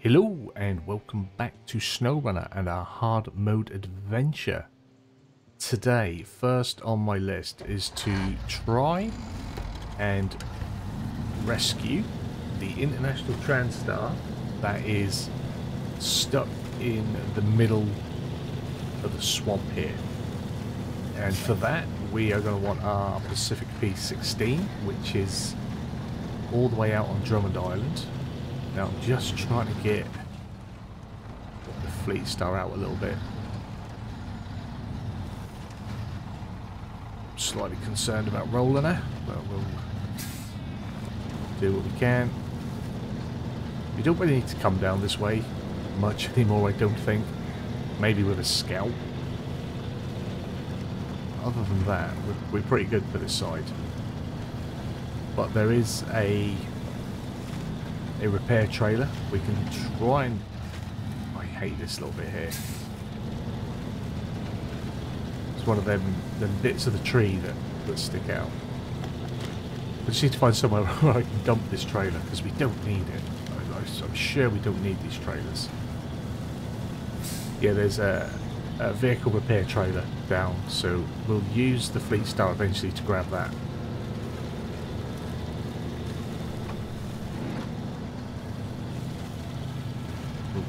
Hello and welcome back to SnowRunner and our hard mode adventure. Today, first on my list is to try and rescue the International Transstar that is stuck in the middle of the swamp here. And for that, we are going to want our Pacific P-16, which is all the way out on Drummond Island. Now I'm just trying to get the Fleet Star out a little bit. Slightly concerned about rolling her, but we'll do what we can. You don't really need to come down this way much anymore, I don't think. Maybe with a scout. Other than that, we're, we're pretty good for this side. But there is a a repair trailer. We can try and... I hate this little bit here. It's one of them, them bits of the tree that, that stick out. I just need to find somewhere where I can dump this trailer because we don't need it. I, am sure we don't need these trailers. Yeah, there's a, a vehicle repair trailer down, so we'll use the Fleet Star eventually to grab that.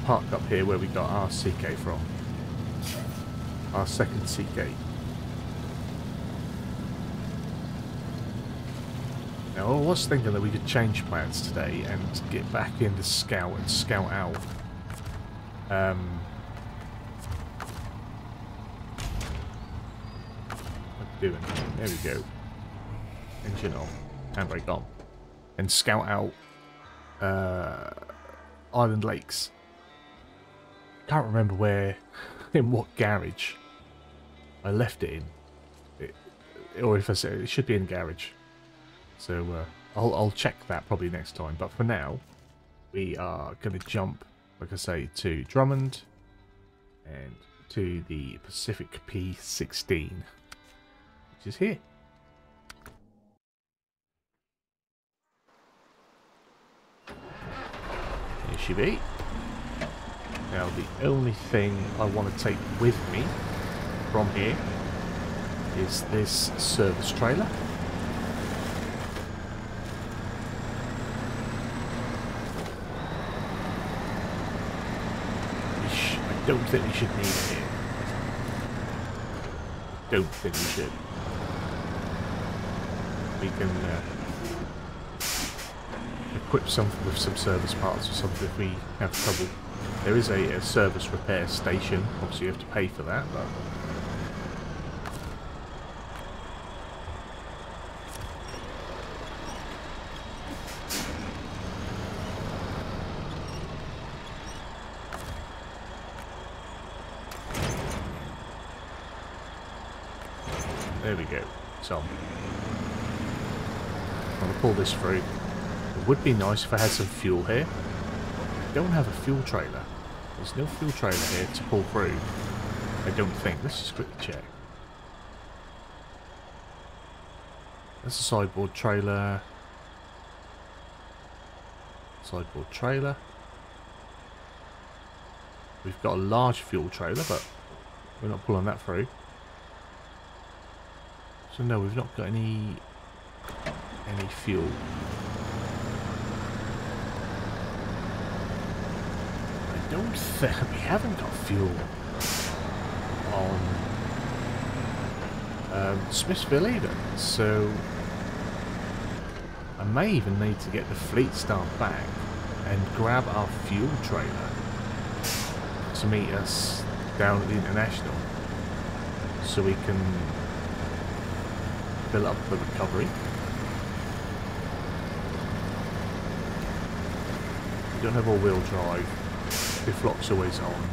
Park up here where we got our CK from. Our second CK. Now I was thinking that we could change plans today and get back in into Scout and Scout out. Um, what doing? There we go. Engine on. Handbrake on. And Scout out uh, Island Lakes can't remember where, in what garage I left it in. It, or if I said it should be in garage. So uh, I'll, I'll check that probably next time. But for now, we are going to jump, like I say, to Drummond and to the Pacific P16, which is here. Here she be. Now the only thing I want to take with me from here is this service trailer. I don't think we should need it here. Don't think we should. We can uh, equip some with some service parts or something if we have trouble there is a, a service repair station. Obviously you have to pay for that, but... There we go. So, I'm going to pull this through. It would be nice if I had some fuel here don't have a fuel trailer. There's no fuel trailer here to pull through. I don't think. Let's just quickly check. That's a sideboard trailer. Sideboard trailer. We've got a large fuel trailer, but we're not pulling that through. So no, we've not got any any fuel. Don't think we haven't got fuel on um, Smithville either, so I may even need to get the Fleet Star back and grab our fuel trailer to meet us down at the International so we can fill up the recovery. We don't have all-wheel drive lock's always on.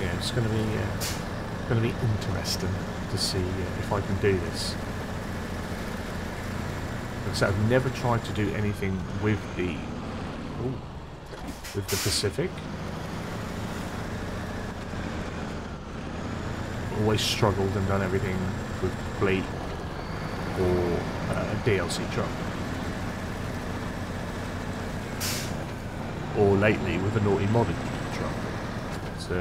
Yeah, it's going to be uh, going to be interesting to see uh, if I can do this. So I've never tried to do anything with the ooh, with the Pacific. Always struggled and done everything with fleet or uh, a DLC truck. Or lately with a naughty modded truck. So,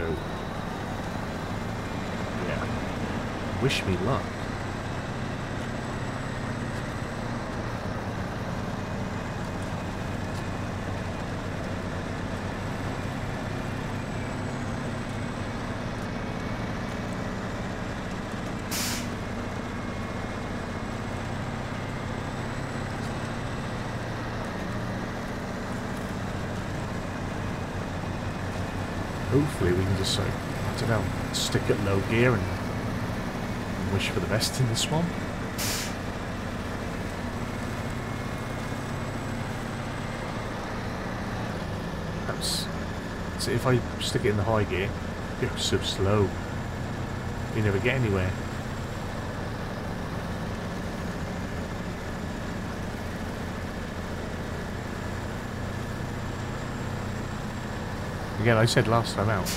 yeah. Wish me luck. Like, I don't know, stick at low gear and, wish for the best in this one. Perhaps, so if I stick it in the high gear, it goes so slow, you never get anywhere. Again, I said last time out,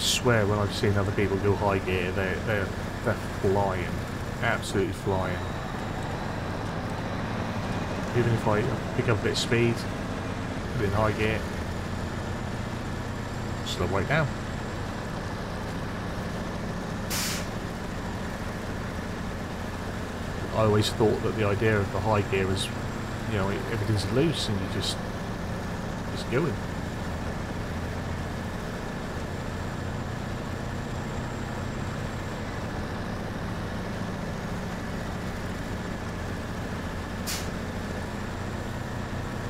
swear when I've seen other people go high gear, they're, they're, they're flying. Absolutely flying. Even if I pick up a bit of speed, put in high gear, slow right down. I always thought that the idea of the high gear was, you know, everything's loose and you just, just going.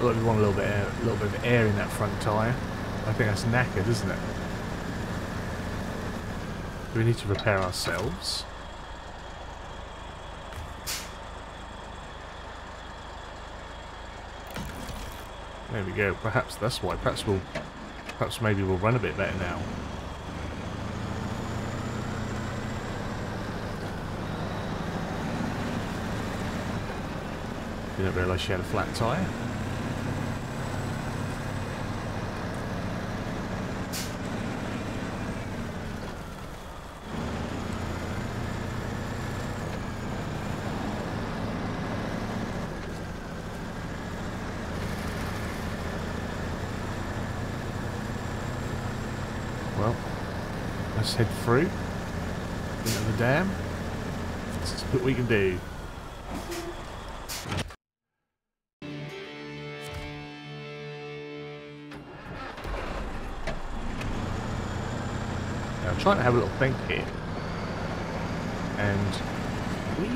Look, we want a little bit, air, a little bit of air in that front tyre. I think that's knackered, isn't it? Do we need to repair ourselves? There we go. Perhaps that's why. Perhaps we'll, perhaps maybe we'll run a bit better now. Didn't realise she had a flat tyre.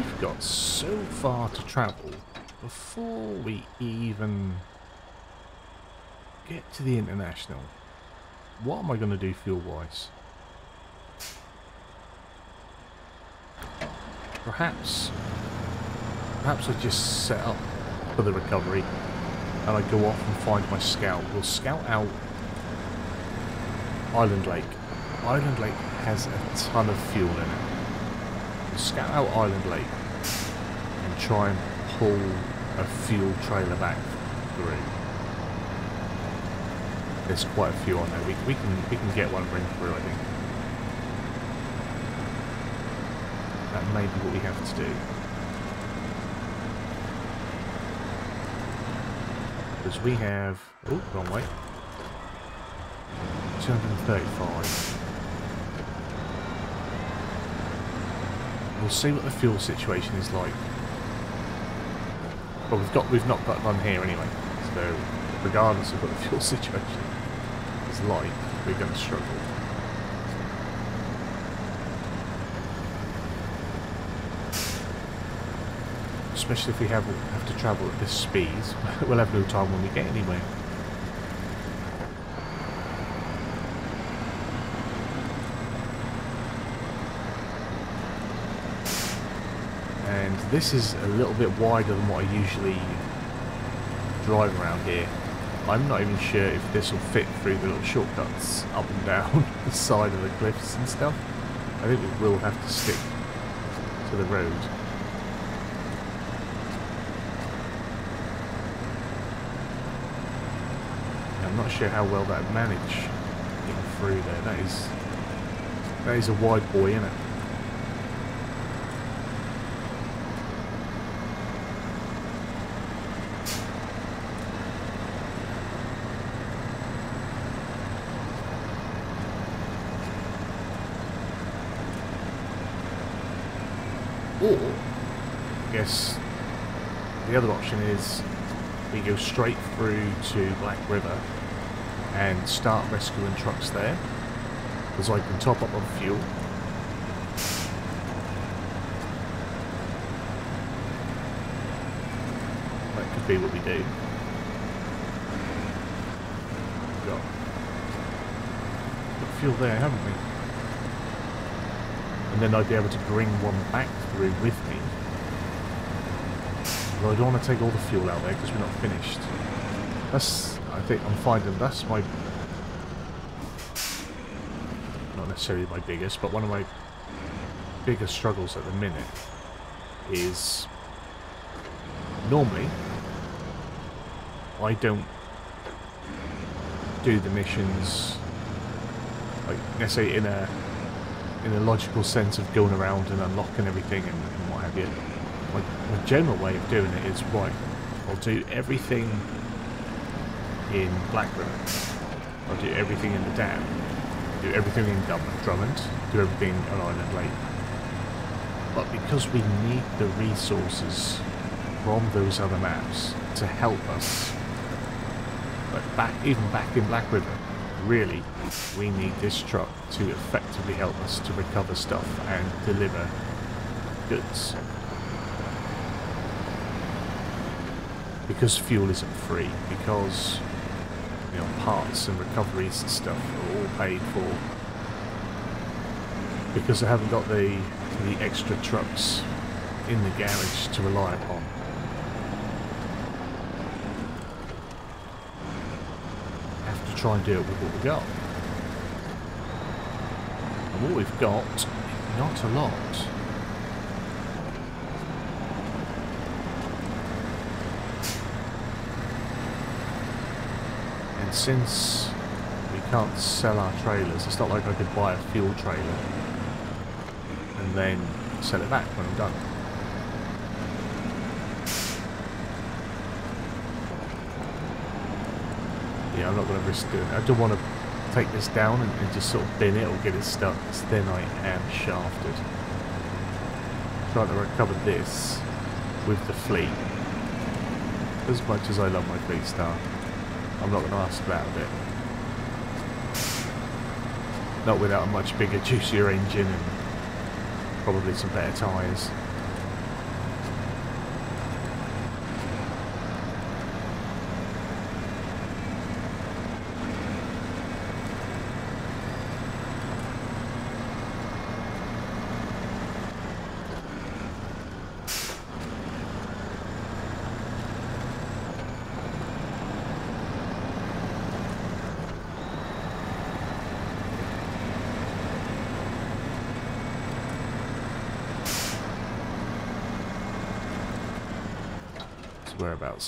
We've got so far to travel before we even get to the international. What am I going to do fuel-wise? Perhaps, perhaps I just set up for the recovery and I go off and find my scout. We'll scout out Island Lake. Island Lake has a ton of fuel in it. Scout out Island Lake and try and pull a fuel trailer back through. There's quite a few on there. We, we can we can get one bring through, I think. That may be what we have to do. Because we have... Oh, wrong way. 235. We'll see what the fuel situation is like. Well, we've got we've not got one here anyway. So, regardless of what the fuel situation is like, we're going to struggle. especially if we have, have to travel at this speed. we'll have no time when we get anywhere. And this is a little bit wider than what I usually drive around here. I'm not even sure if this will fit through the little shortcuts up and down the side of the cliffs and stuff. I think we will have to stick to the road. I'm not sure how well that managed getting through there. That is That is a wide boy, isn't it? Or, I guess, the other option is we go straight through to Black River and start rescuing trucks there. Because I can top up on fuel. That could be what we do. Got, got fuel there haven't we? And then I'd be able to bring one back through with but I don't want to take all the fuel out there because we're not finished that's I think I'm finding that's my not necessarily my biggest, but one of my biggest struggles at the minute is normally I don't do the missions like say in a in a logical sense of going around and unlocking everything and, and what have you. General way of doing it is right, I'll do everything in Black River. I'll do everything in the dam. Do everything in Drummond. Do everything on Island Lake. But because we need the resources from those other maps to help us, but back even back in Black River, really, we need this truck to effectively help us to recover stuff and deliver goods. Because fuel isn't free, because you know, parts and recoveries and stuff are all paid for because I haven't got the the extra trucks in the garage to rely upon. Have to try and do it with what we've got. And what we've got, not a lot. Since we can't sell our trailers, it's not like I could buy a fuel trailer and then sell it back when I'm done. Yeah, I'm not going to risk doing it. I don't want to take this down and, and, just sort of bin it or get it stuck, then I am shafted. Trying to recover this with the fleet. As much as I love my fleet star. I'm not going to ask about it. Not without a much bigger, juicier engine and probably some better tyres.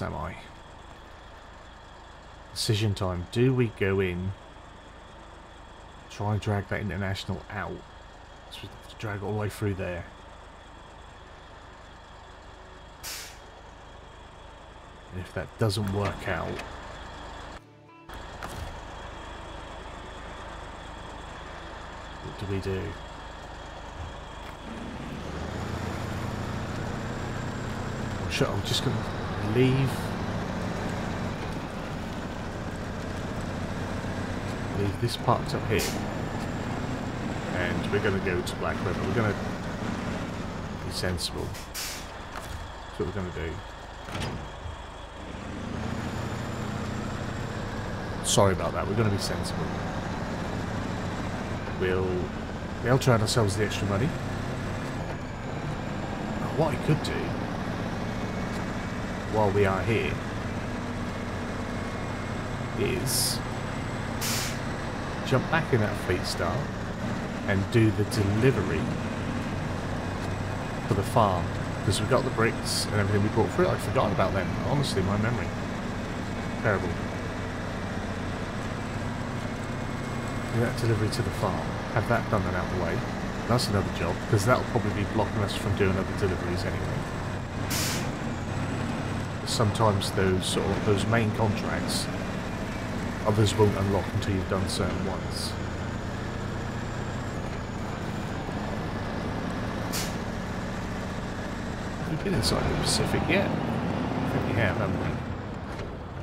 Whereabouts am I? Decision time. Do we go in, try and drag that international out? So we have to drag all the way through there. And if that doesn't work out, what do we do? Oh, I'm just going to leave. Leave this parked up here. And we're going to go to Black River. We're going to be sensible. That's what we're going to do. Sorry about that. We're going to be sensible. We'll to earn ourselves the extra money. What I could do while we are here is jump back in that Fleet Star and do the delivery for the farm because we've got the bricks and everything we brought through. I'd forgotten about them. Honestly, my memory. Terrible. Do that delivery to the farm. have that done and out of the way. That's another job, because that'll probably be blocking us from doing other deliveries anyway. Sometimes those sort of those main contracts, others won't unlock until you've done certain ones. Have we been inside the Pacific yet? I think we have, haven't we?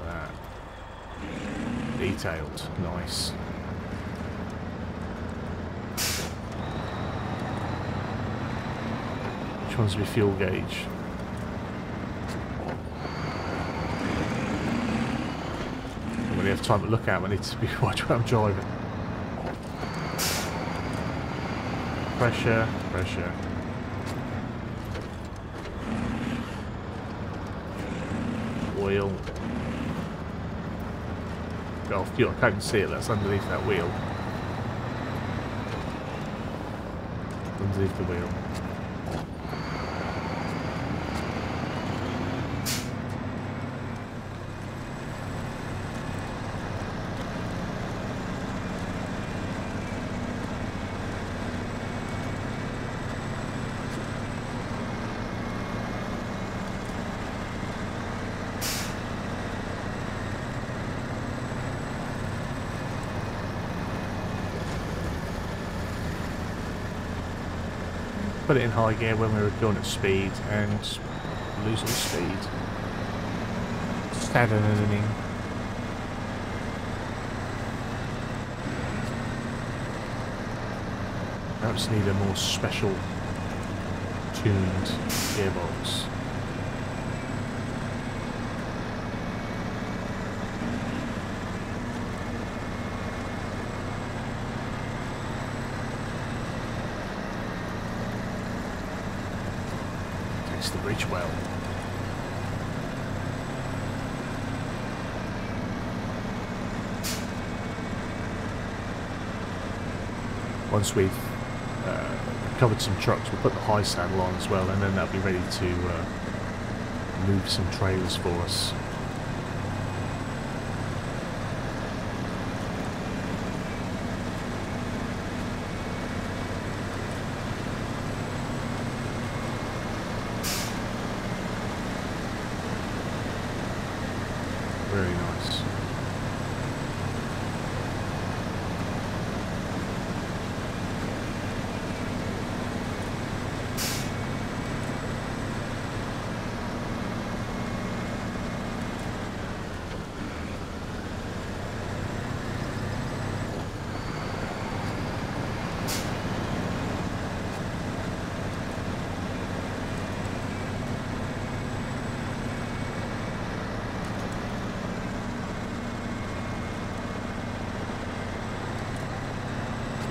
Ah. Detailed. Nice. Which one's my fuel gauge? I really have time to look at. I need to be watching what I'm driving. Pressure, pressure. Oil. Oh, fuel. I can't see it. That's underneath that wheel. Underneath the wheel. Put it in high gear when we were going at speed and all speed. Saddening. Perhaps need a more special tuned gearbox. bridge well. Once we've uh, covered some trucks, we'll put the high saddle on as well, and then that'll be ready to uh, move some trailers for us.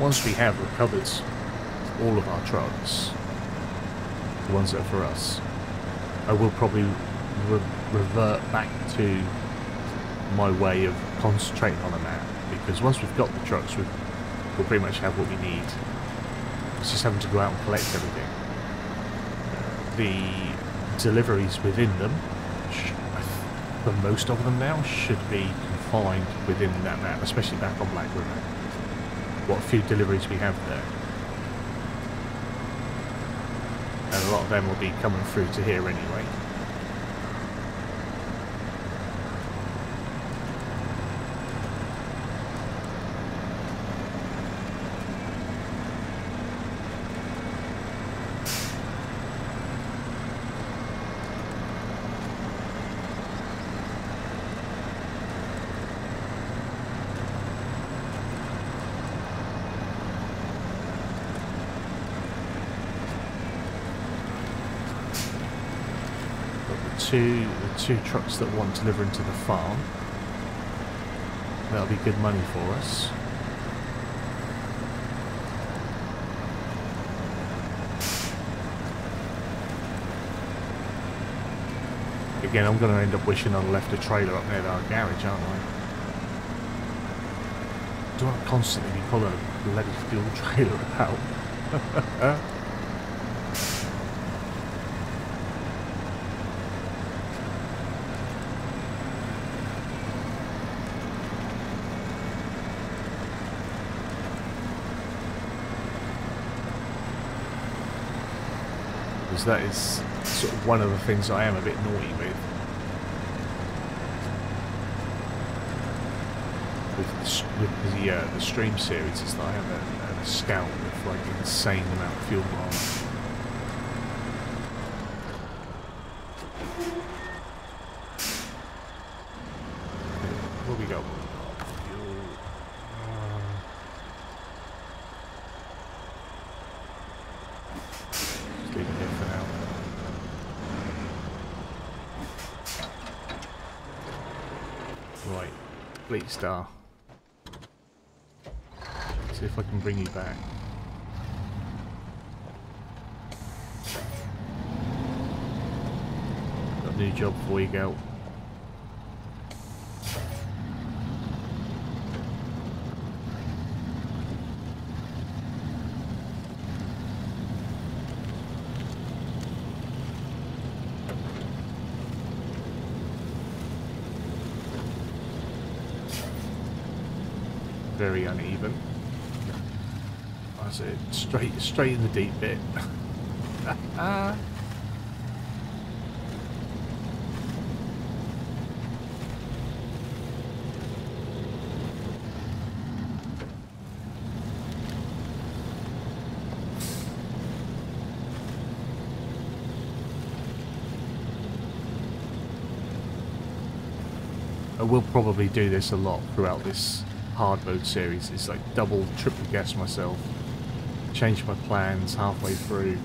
Once we have recovered all of our trucks, the ones that are for us, I will probably re revert back to my way of concentrating on a map because once we've got the trucks, we will pretty much have what we need. It's just having to go out and collect everything. Uh, the deliveries within them, for most of them now, should be confined within that map, especially back on Black River what few deliveries we have there. And a lot of them will be coming through to here anyway. Two trucks that want delivering to the farm. That'll be good money for us. Again, I'm going to end up wishing I'd left a trailer up near our garage, aren't I? Do I constantly be pulling a bloody fuel trailer out? Because that is sort of one of the things I am a bit naughty with. With the, with the, uh, the stream series is that I have a, a scout with like insane amount of fuel miles. What we got? Fuel. Uh, just leave it here for now. Right, Star. See if I can bring you back. Got a new job for you, Goat. Very uneven. That's it. Straight, in the deep bit. Uh, I will probably do this a lot throughout this hard mode series. It's like double, triple guess myself. Change my plans halfway through.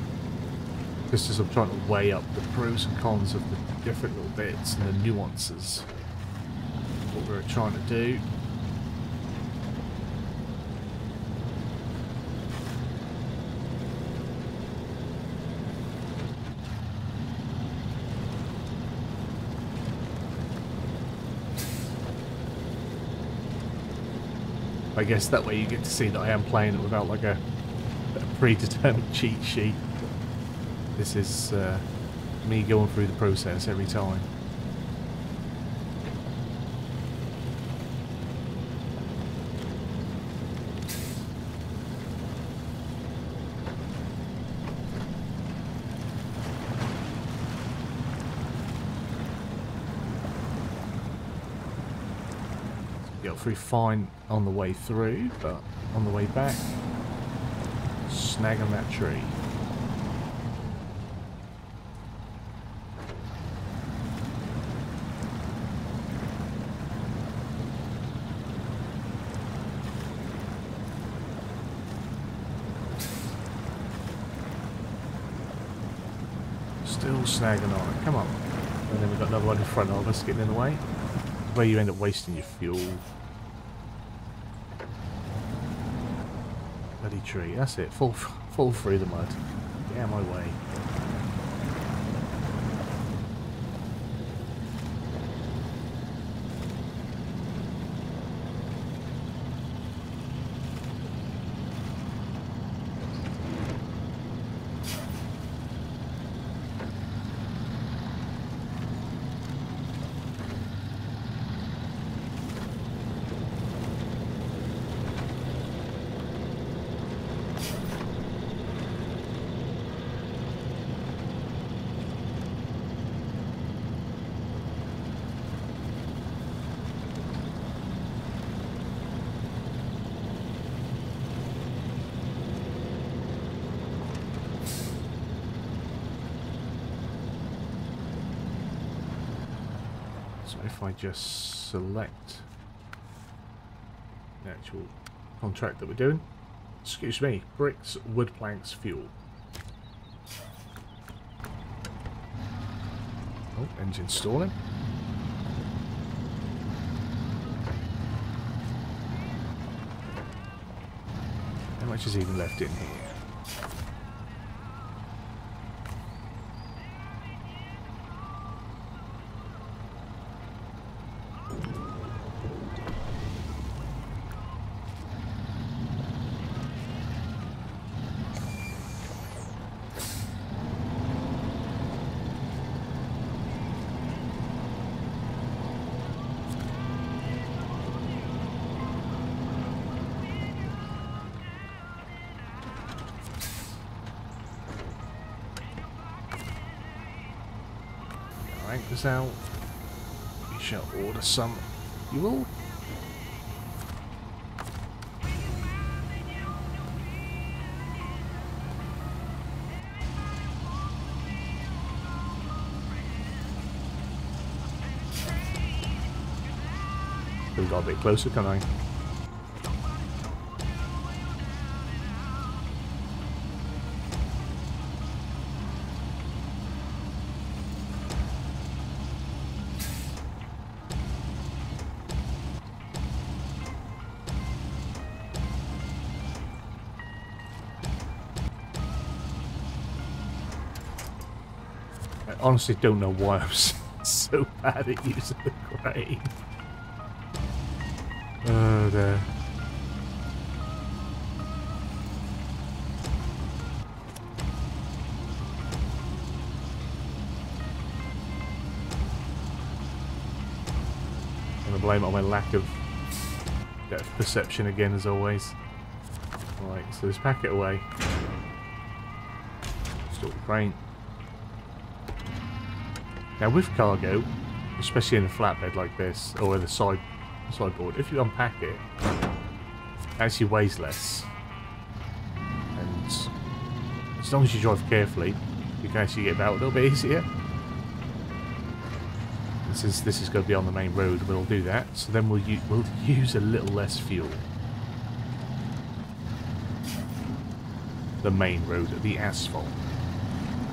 Just as I'm trying to weigh up the pros and cons of the different little bits and the nuances. What we're trying to do. I guess that way you get to see that I am playing it without like a predetermined cheat sheet. This is uh, me going through the process every time. Got through fine on the way through, but on the way back, snagging that tree. Still snagging on it. Come on. And then we've got another one in front of us getting in the way. Where you end up wasting your fuel. Tree. That's it. Fall, fall through the mud. Get out of my way. So if I just select the actual contract that we're doing, excuse me, bricks, wood planks, fuel. Oh, engine stalling. How much is even left in here? Anchors out. We shall order some fuel. We got a bit closer, can I? Honestly don't know why I'm so bad at using the crane. Oh, there. I'm gonna blame it on my lack of depth perception again, as always. Right, so let's pack it away. Stop the crane. Now with cargo, especially in a flatbed like this, or the side sideboard, if you unpack it, it actually weighs less. And as long as you drive carefully, you can actually get about a little bit easier. And since this is going to be on the main road, we'll do that. So then we'll, we'll use a little less fuel. The main road, the asphalt.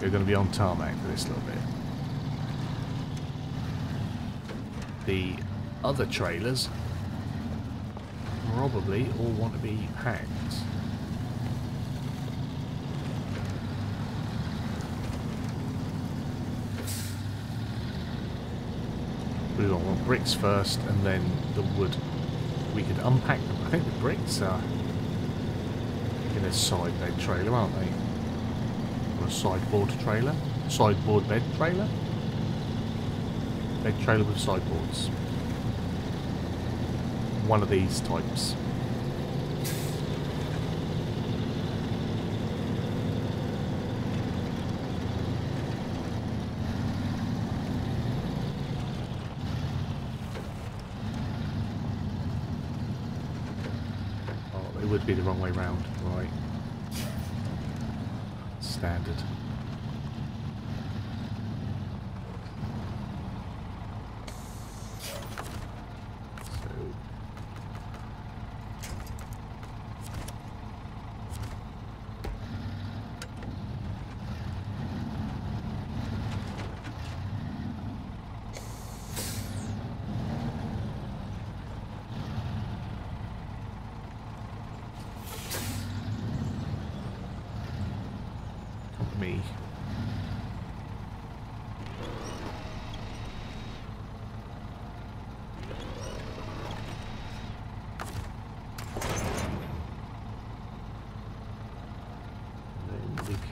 We're going to be on tarmac for this little bit. The other trailers probably all want to be packed. We want bricks first and then the wood. We could unpack them. I think the bricks are in a side bed trailer, aren't they? Or a sideboard trailer? Sideboard bed trailer? Bed trailer with sideboards. One of these types. Oh, it would be the wrong way round, right. Standard.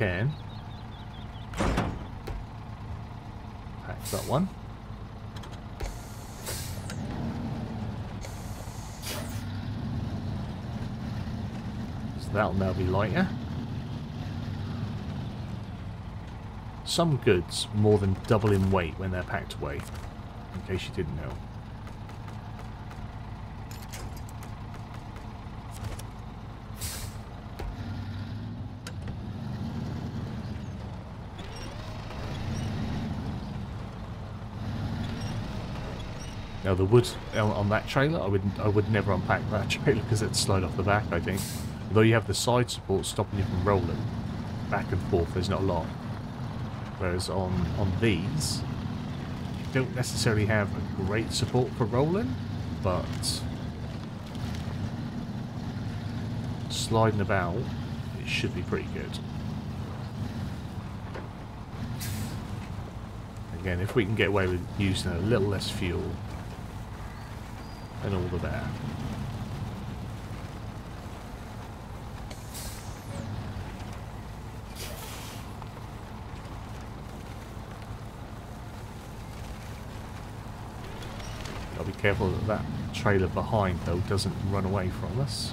Can. Pack that one. So that'll now be lighter. Some goods more than double in weight when they're packed away, in case you didn't know. Now the wood on that trailer, I would I would never unpack that trailer because it'd slide off the back. I think, although you have the side support stopping you from rolling back and forth, there's not a lot. On on these, you don't necessarily have a great support for rolling, but sliding about, it should be pretty good. Again, if we can get away with using a little less fuel, then all the that. careful that that trailer behind, though, doesn't run away from us.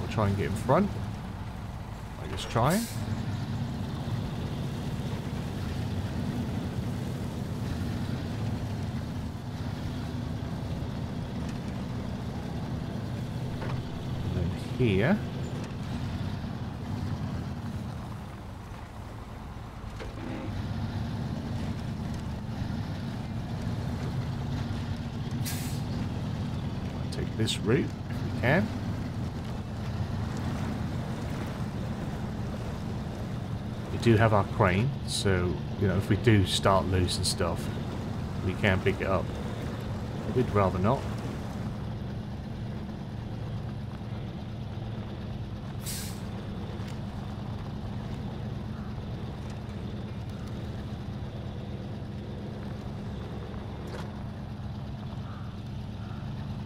We'll try and get in front. I just try. And then here... this route if we can. We do have our crane, so, you know, if we do start losing stuff, we can pick it up. We'd rather not.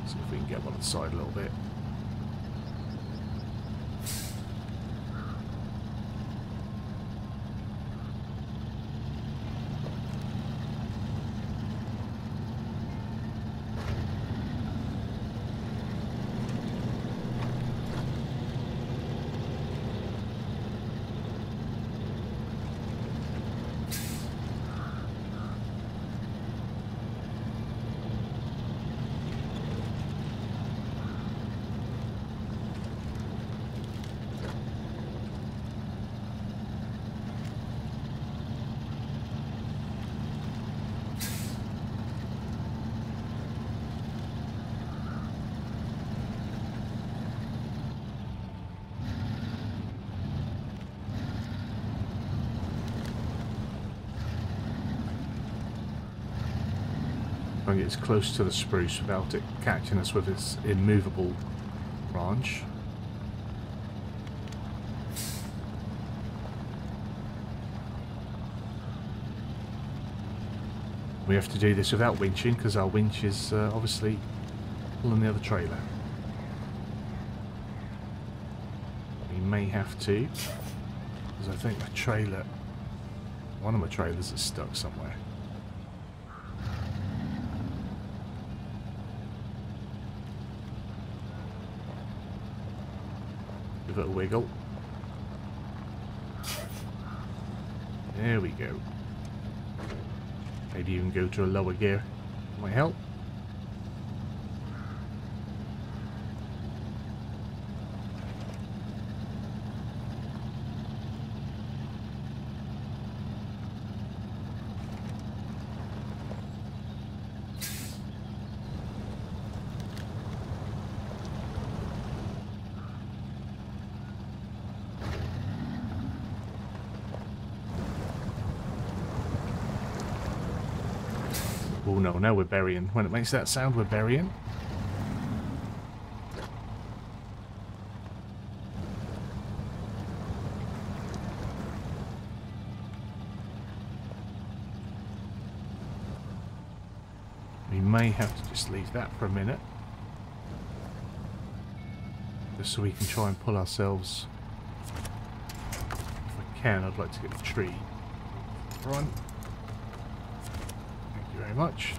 See if we can get one on the side a little bit. As close to the spruce without it catching us with its immovable branch. We have to do this without winching because our winch is uh, obviously pulling the other trailer. We may have to because I think my trailer, one of my trailers is stuck somewhere. Give it a wiggle. There we go. Maybe even go to a lower gear. Might help. No, now we're burying. When it makes that sound, we're burying. We may have to just leave that for a minute. Just so we can try and pull ourselves. If I can, I'd like to get the tree. Run. Thank you very much.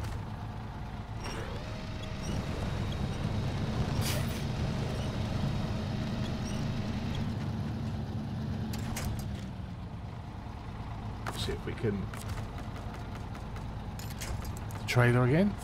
See if we can trailer again.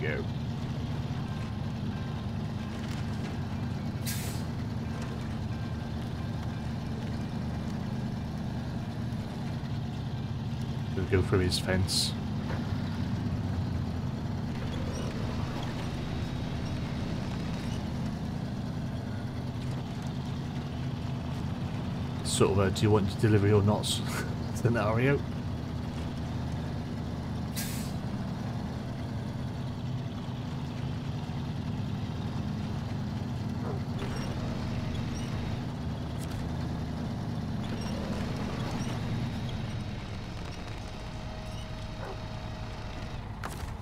Go. We'll go through his fence. Sort of a do you want to deliver or not scenario.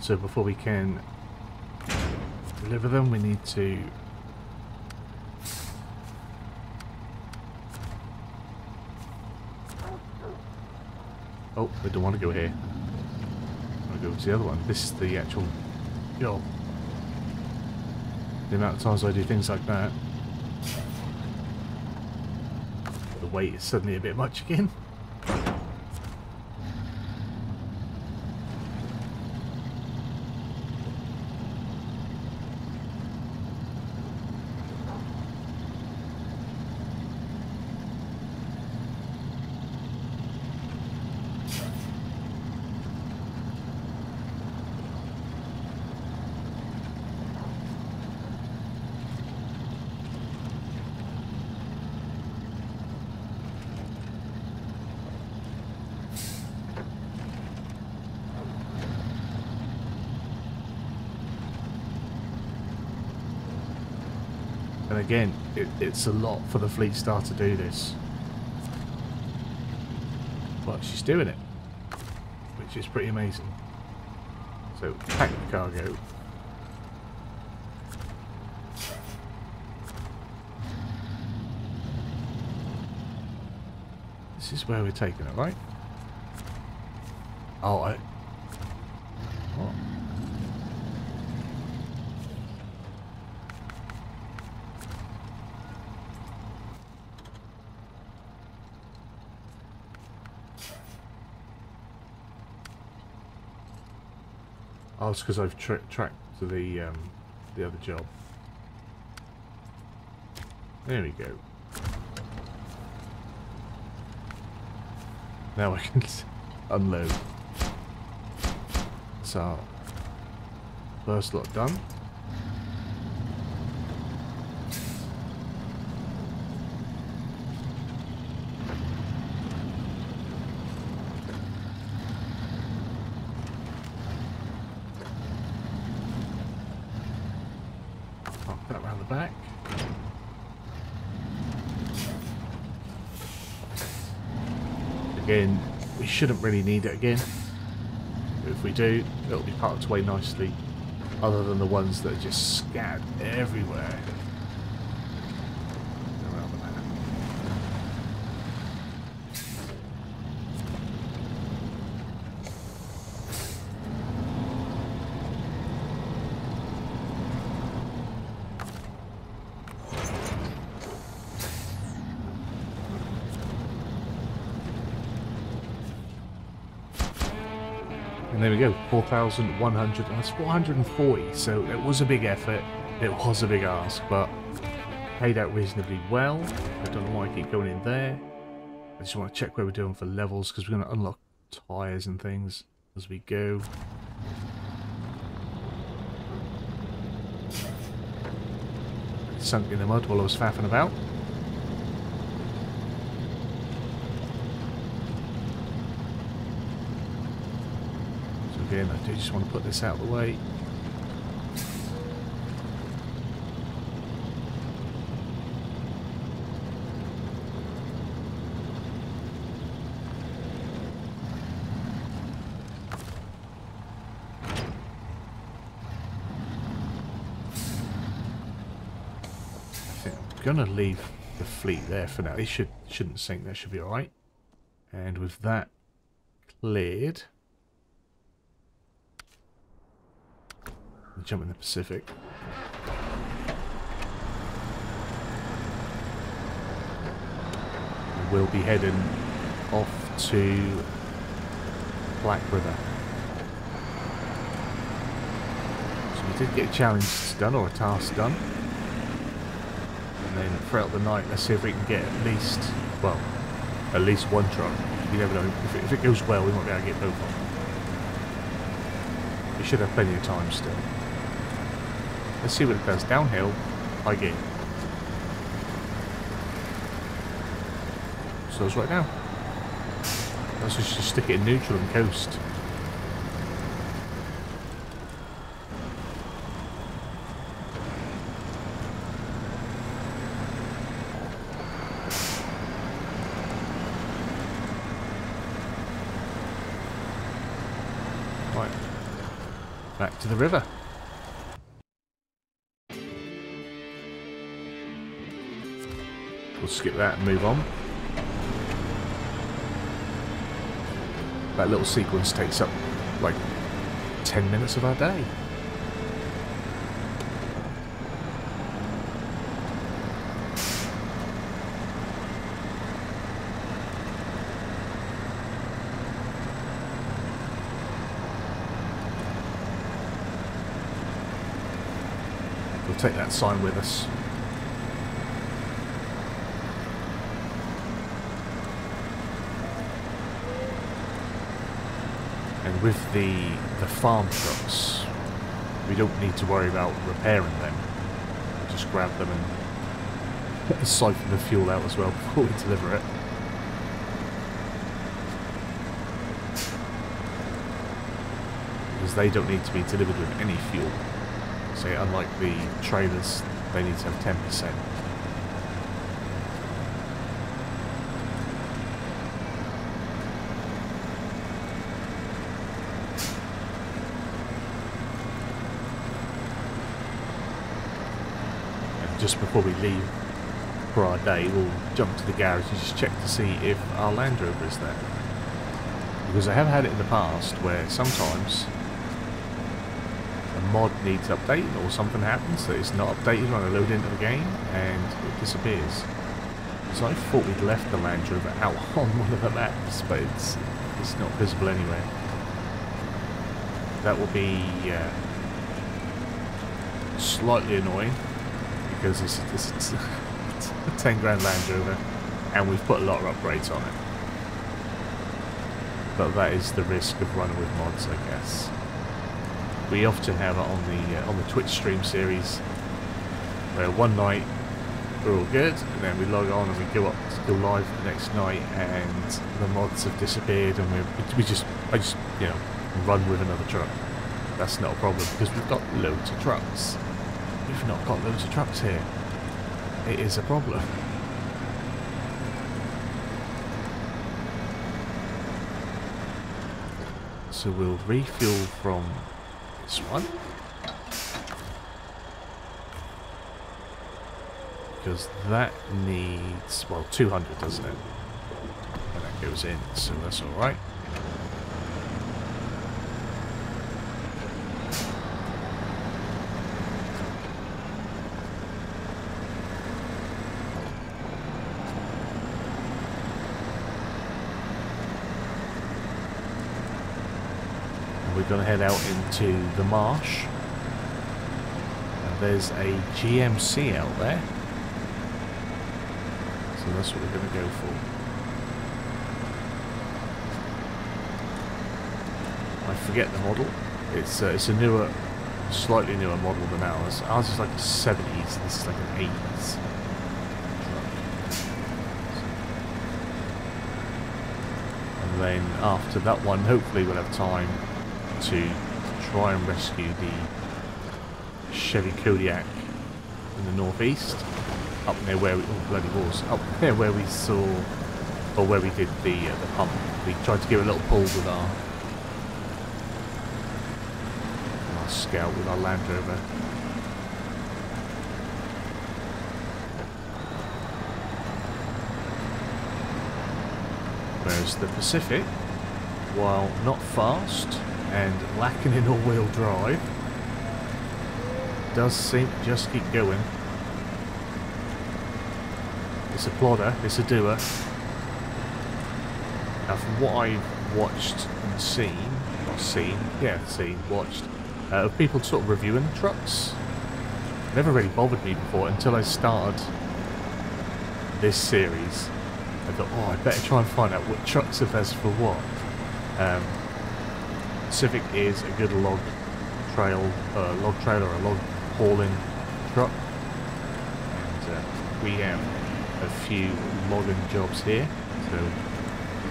so before we can deliver them, we need to Oh, we don't want to go here. I want to go to the other one. This is the actual Yo, The amount of times I do things like that. The weight is suddenly a bit much again. Again, it, it's a lot for the fleet star to do this. But she's doing it, which is pretty amazing. So, pack the cargo. This is where we're taking it, right? Oh, I... Oh, it's because I've tra tracked to the um, the other job. There we go. Now I can unload. So, first lot done. Pop that round the back. Again, we shouldn't really need it again. But if we do, it'll be parked away nicely. Other than the ones that are just scattered everywhere. Around the back. And there we go, 4,100, that's 440, so it was a big effort, it was a big ask, but paid out reasonably well. I don't know why I keep going in there. I just want to check where we're doing for levels, because we're going to unlock tyres and things as we go. Sunk in the mud while I was faffing about. Again, I do just want to put this out of the way. I I'm gonna leave the fleet there for now. It should shouldn't sink. That should be all right. And with that cleared, jump in the Pacific. We'll be heading off to Black River. So we did get a challenge done or a task done. And then throughout the night, let's see if we can get at least, well, at least one truck. You never know. If it, if it goes well, we might be able to get both of them. We should have plenty of time still. Let's see what it does. Downhill, gear. So it's right now. Let's just stick it in neutral and coast. Right. Back to the river. Skip that and move on. that little sequence takes up like 10 minutes of our day. We'll take that sign with us. And with the the farm trucks, we don't need to worry about repairing them. Just grab them and siphon the fuel out as well before we deliver it. Because they don't need to be delivered with any fuel. Say, unlike the trailers, they need to have 10%. And just before we leave for our day, we'll jump to the garage and just check to see if our Land Rover is there. Because I have had it in the past where sometimes a mod needs updating or something happens that it's not updated when I load into the game and it disappears. So I thought we'd left the Land Rover out on one of the maps, but it's it's not visible anywhere. That will be uh, slightly annoying because it's, it's, it's a 10 grand Land Rover and we've put a lot of upgrades on it. But that is the risk of running with mods, I guess we often have it on the uh, on the Twitch stream series where one night we're all good and then we log on and we go up to go live the next night and the mods have disappeared and we we just I just you know run with another truck. That's not a problem because we've got loads of trucks. We've not got loads of trucks here. It is a problem. So we'll refuel from this one. Because that needs, well, 200, doesn't it? And that goes in, so that's alright. we're going to head out into the marsh. And there's a GMC out there. So that's what we're going to go for. I forget the model. It's uh, it's a newer, slightly newer model than ours. Ours is like a 70s, this is like an 80s. And then after that one, hopefully we'll have time to try and rescue the Chevy Kodiak in the northeast, up near where we, oh bloody horse, up there where we saw, or where we did the uh, the pump. We tried to give a little pull with our, our Scout with our Land Rover. Whereas the Pacific, while not fast, and lacking in all-wheel drive does seem to just keep going. It's a plodder, it's a doer. Now from what I've watched and seen, seen, yeah, seen, watched, uh, of people sort of reviewing trucks, never really bothered me before until I started this series. I thought, oh, I better try and find out what trucks are best for what. Um, Pacific is a good log trail, uh, log trailer, a log hauling truck. And uh, we have a few logging jobs here, so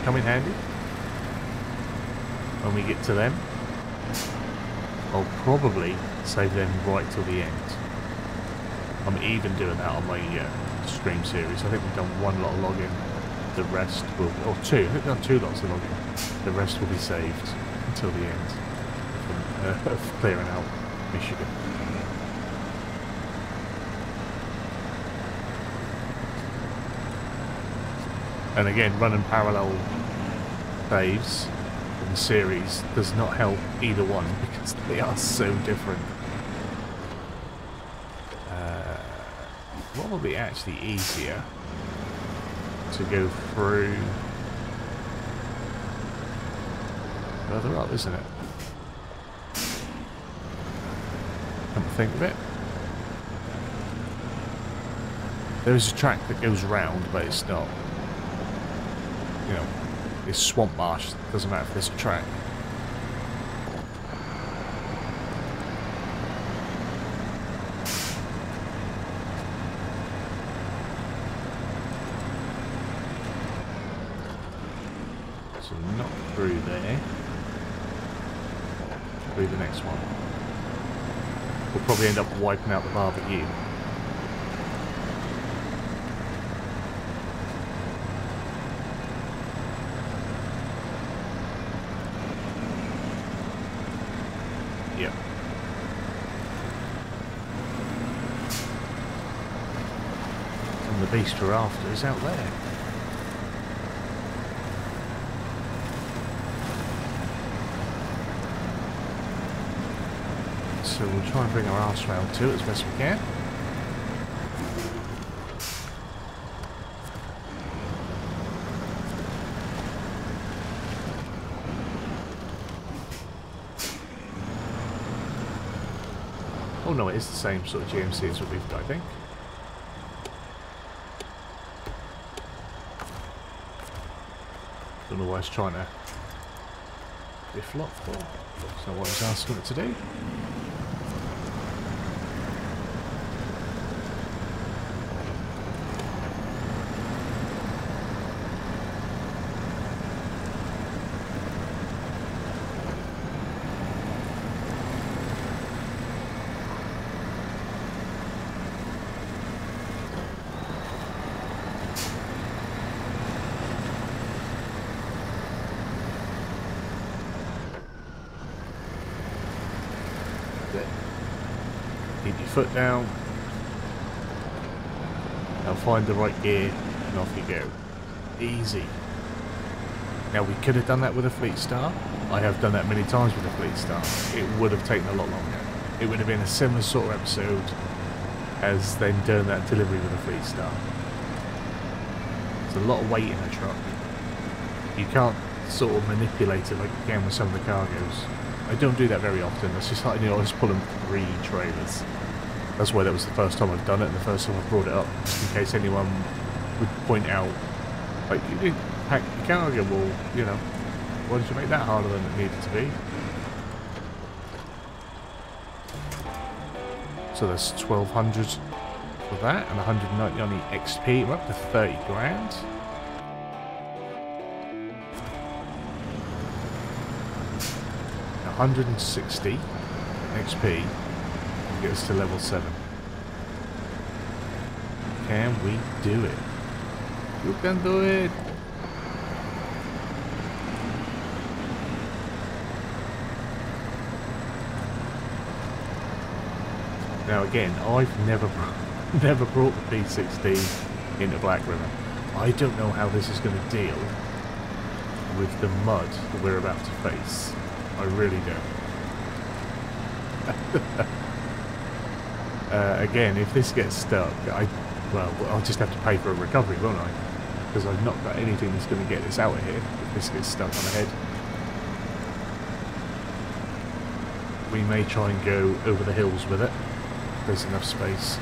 come in handy. When we get to them, I'll probably save them right till the end. I'm even doing that on my uh, stream series. I think we've done one lot of logging. The rest will, or two. I think we've done two lots of logging. The rest will be saved until the end of, uh, of clearing out Michigan. And again, running parallel saves in series does not help either one because they are so different. Uh, probably actually easier to go through further up, isn't it? Come to think of it. There is a track that goes round, but it's not. You know, it's swamp marsh. Doesn't matter if there's a track. So not through there. Through the next one. We'll probably end up wiping out the barbecue. Yep. And the beast we're after is out there. So we'll try and bring our arse round to it as best we can. Oh no, it is the same sort of GMC as what we've got, I think. Don't know why it's trying to lock for. Not what I was asking it to do. There. Keep your foot down. Now find the right gear and off you go. Easy. Now we could have done that with a Fleet Star. I have done that many times with a Fleet Star. It would have taken a lot longer. It would have been a similar sort of episode as then doing that delivery with a Fleet Star. There's a lot of weight in a truck. You can't sort of manipulate it like you can with some of the cargoes. I don't do that very often. It's just like, you know, I was pulling three trailers. That's why that was the first time I've done it and the first time I've brought it up, in case anyone would point out, like, you didn't pack your cargo, well, you know, why did you make that harder than it needed to be? So that's 1200 for that and 190 on the XP. We're up to 30 grand. Hundred and sixty XP to get us to level seven. Can we do it? You can do it. Now again, I've never never brought the P16 into Black River. I don't know how this is going to deal with the mud that we're about to face. I really don't. uh, again, if this gets stuck, I well, I'll just have to pay for a recovery, won't I? Because I've not got anything that's going to get this out of here if this gets stuck on the head. We may try and go over the hills with it. There's enough space.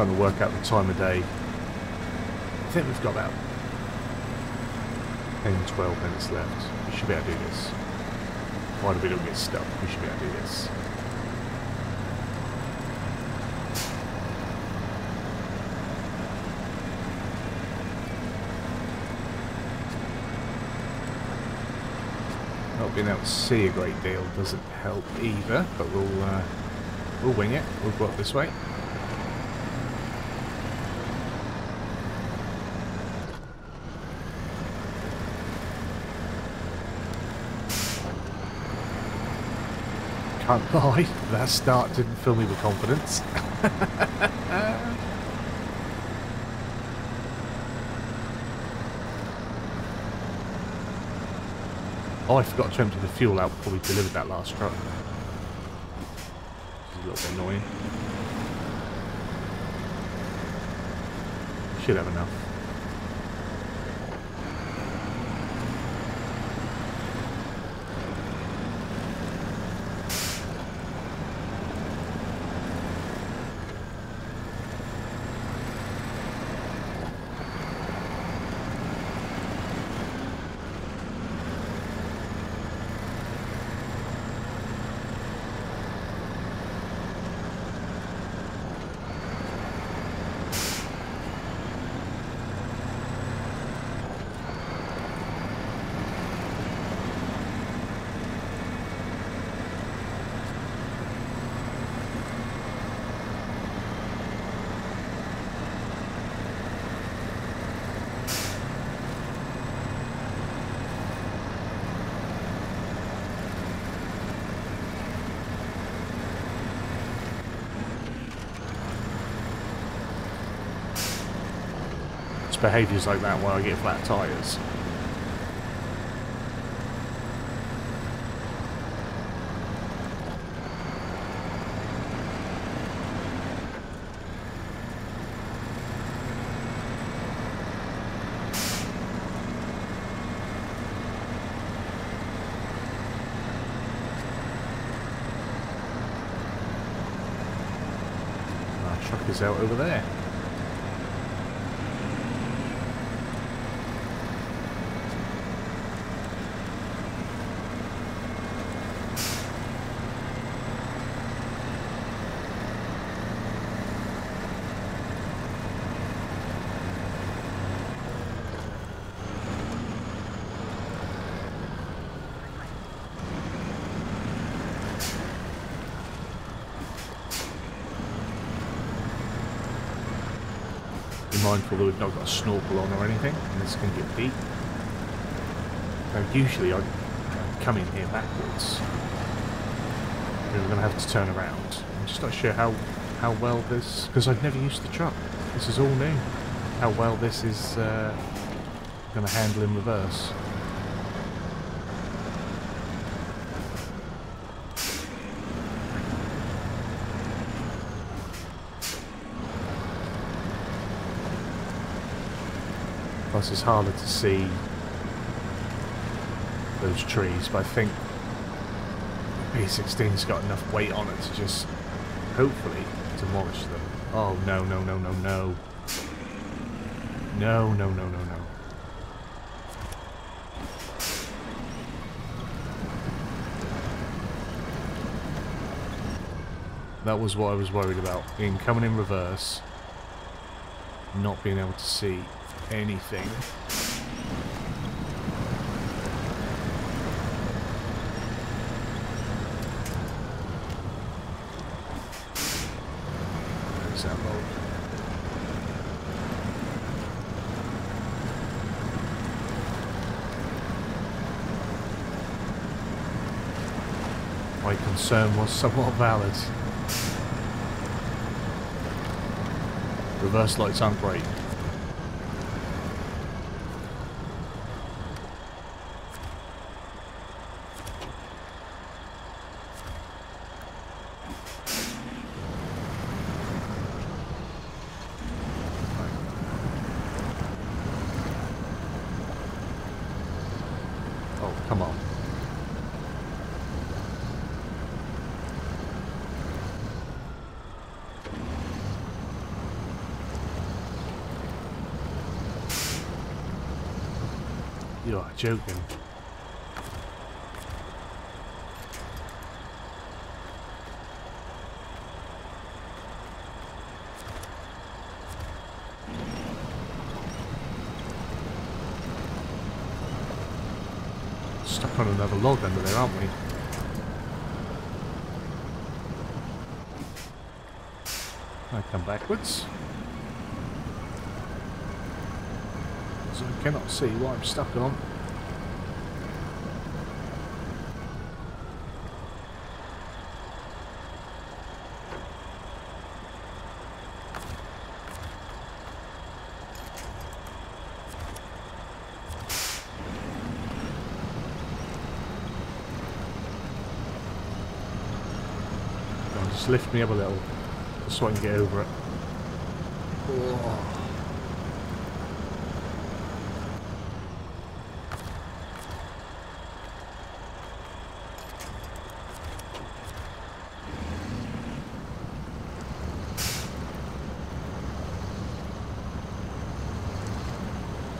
Trying to work out the time of day. I think we've got about 10, 12 minutes left. We should be able to do this. Why do we don't get stuck? We should be able to do this. Not being able to see a great deal doesn't help either, but we'll uh, we'll wing it. We'll go up this way. Can't lie, that start didn't fill me with confidence. Oh, I forgot to empty the fuel out before we delivered that last truck. Is a little bit annoying. Should have enough. Behaviours like that while I get flat tyres. Uh, truck is out over there. Mindful that we've not got a snorkel on or anything, and it's going to get deep. Now, usually I come in here backwards. We're going to have to turn around. I'm just not sure how, how well this... Because I've never used the truck. This is all new. How well this is uh, going to handle in reverse. Plus it's harder to see those trees, but I think P16's got enough weight on it to just, hopefully, demolish them. Oh, no, no, no, no, no. No, no, no, no, no. That was what I was worried about. Being coming in reverse, not being able to see anything. My concern was somewhat valid. Reverse lights aren't great. Joking. stuck on another log under there, aren't we? I come backwards. So I cannot see what I'm stuck on. Just lift me up a little so I can get over it.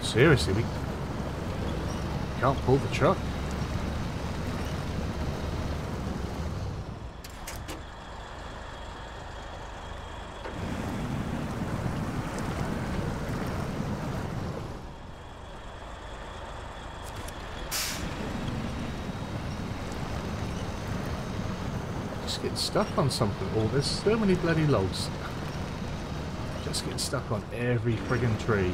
Seriously, we can't pull the truck. Stuck on something. Oh, there's so many bloody logs. Just getting stuck on every friggin' tree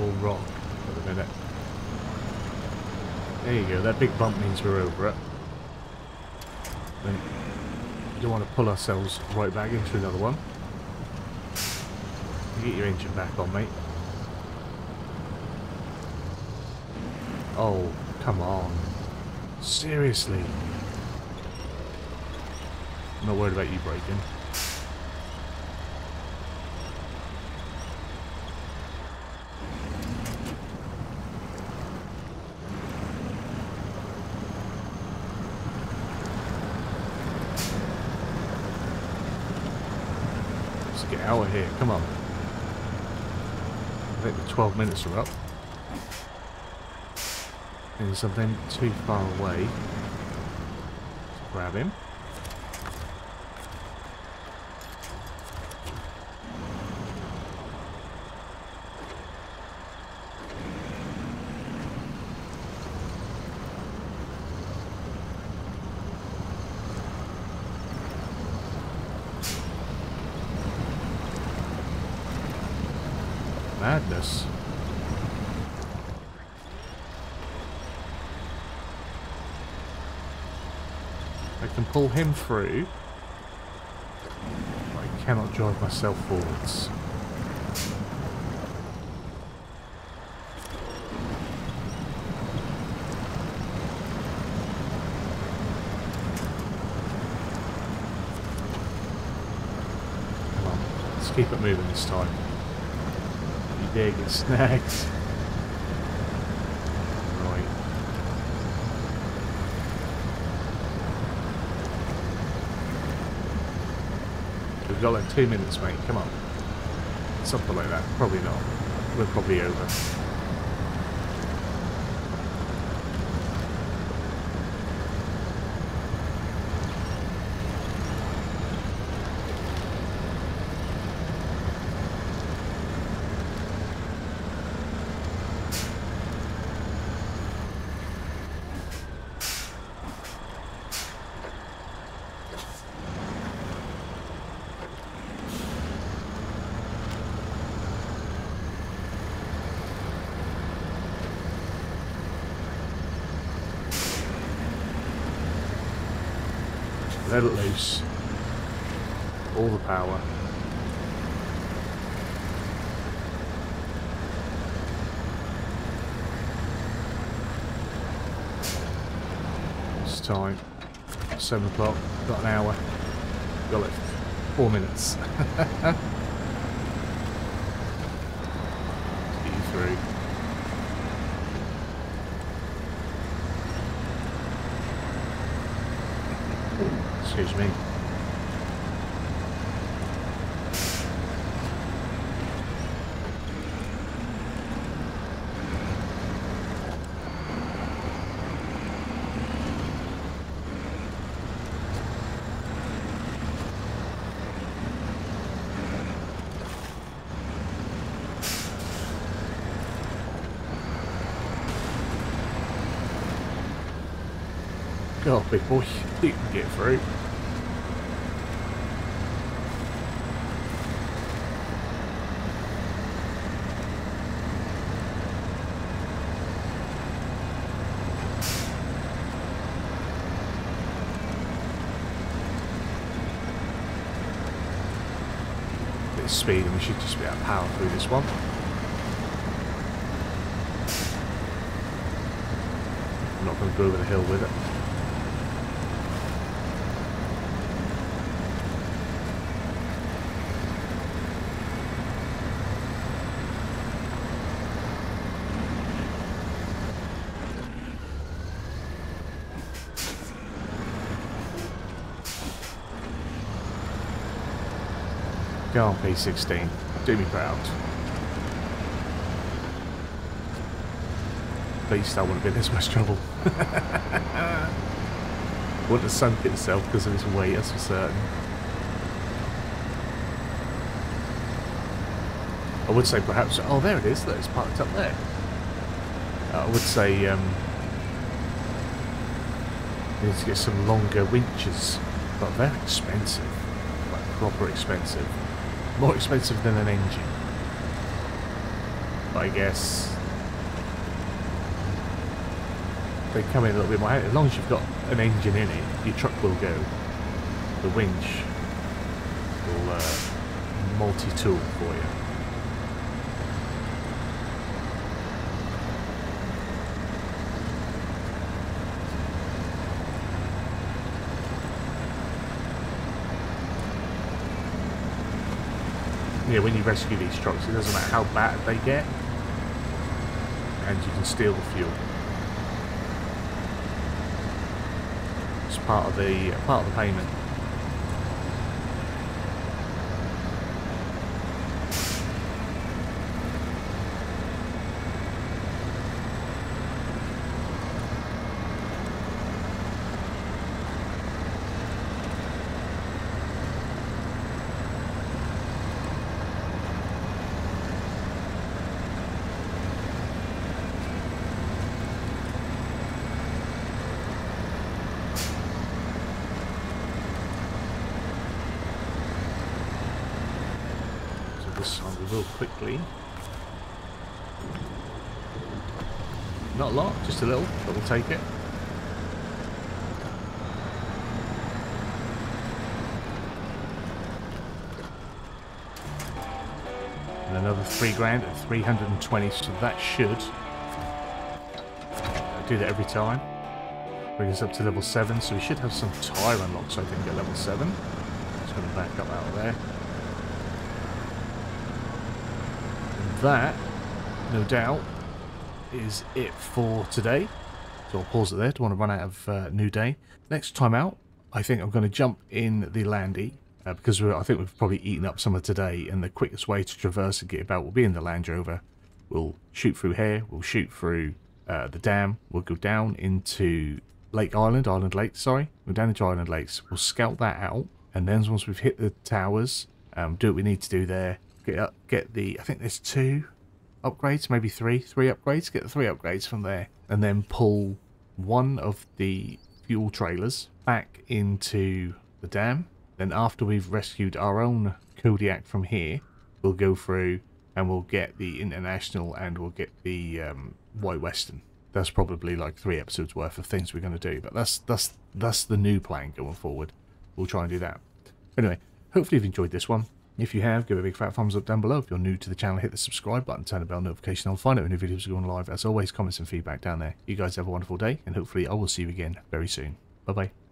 or rock at the minute. There you go, that big bump means we're over it. Don't want to pull ourselves right back into another one. You get your engine back on, mate. Oh, come on. Seriously. I'm not worried about you breaking. Let's get out of here. Come on. I think the 12 minutes are up. And something too far away. Let's grab him. madness. I can pull him through. I cannot drive myself forwards. Come on, let's keep it moving this time dare get snagged. Right. We've got like two minutes, mate. Come on. Something like that. Probably not. We're probably over. 7 o'clock. Got an hour. Got it. Four minutes. big boy. You can get through. Bit of speed and we should just be able to power through this one. Not going to go over the hill with it. Go on, P16. Do me proud. At least I wouldn't be in this much trouble. wouldn't have sunk itself because of its weight, that's for certain. I would say perhaps... Oh, there it is. Look, it's parked up there. Uh, I would say... Um, need to get some longer winches. But they're expensive. Like, proper expensive. More expensive than an engine. But I guess they come in a little bit more. As long as you've got an engine in it, your truck will go. The winch will uh, multi-tool for you. Yeah, when you rescue these trucks, it doesn't matter how bad they get, and you can steal the fuel. It's part of the part of the payment. this on real quickly. Not a lot, just a little, but we'll take it. And another three grand at 320, so that should do that every time. Bring us up to level 7, so we should have some tyre unlocks, I think, at level 7. Just going to back up out of there. That, no doubt, is it for today. So I'll pause it there. Don't want to run out of uh, new day. Next time out, I think I'm going to jump in the Landy uh, because I think we've probably eaten up some of today, and the quickest way to traverse and get about will be in the Land Rover. We'll shoot through here. We'll shoot through uh, the dam. We'll go down into Lake Island, Island Lake, sorry. We're down into Island Lakes. We'll scout that out, and then once we've hit the towers, um, do what we need to do there, get get the, I think there's two upgrades, maybe three, three upgrades, get the three upgrades from there, and then pull one of the fuel trailers back into the dam. Then after we've rescued our own Kodiak from here, we'll go through and we'll get the International and we'll get the um, White Western. That's probably like three episodes worth of things we're going to do, but that's that's that's the new plan going forward. We'll try and do that. Anyway, hopefully you've enjoyed this one. If you have, give a big fat thumbs up down below. If you're new to the channel, hit the subscribe button, turn the bell notification on, find out when new videos are going live. As always, comments and feedback down there. You guys have a wonderful day, and hopefully I will see you again very soon. Bye-bye.